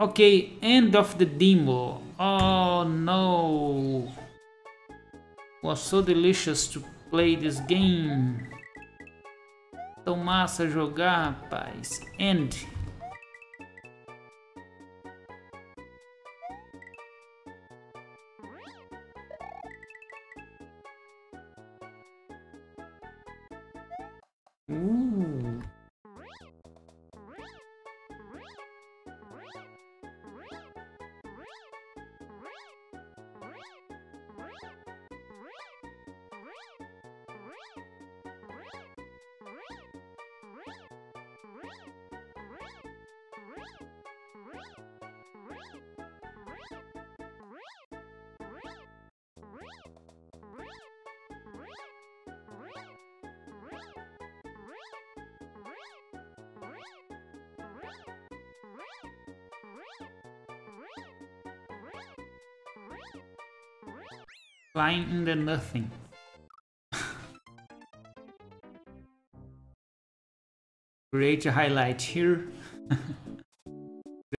Okay, end of the demo. Oh no. Was so delicious to play this game. Tão massa jogar, rapaz. End. Ooh. Flying in the nothing. Great highlight here.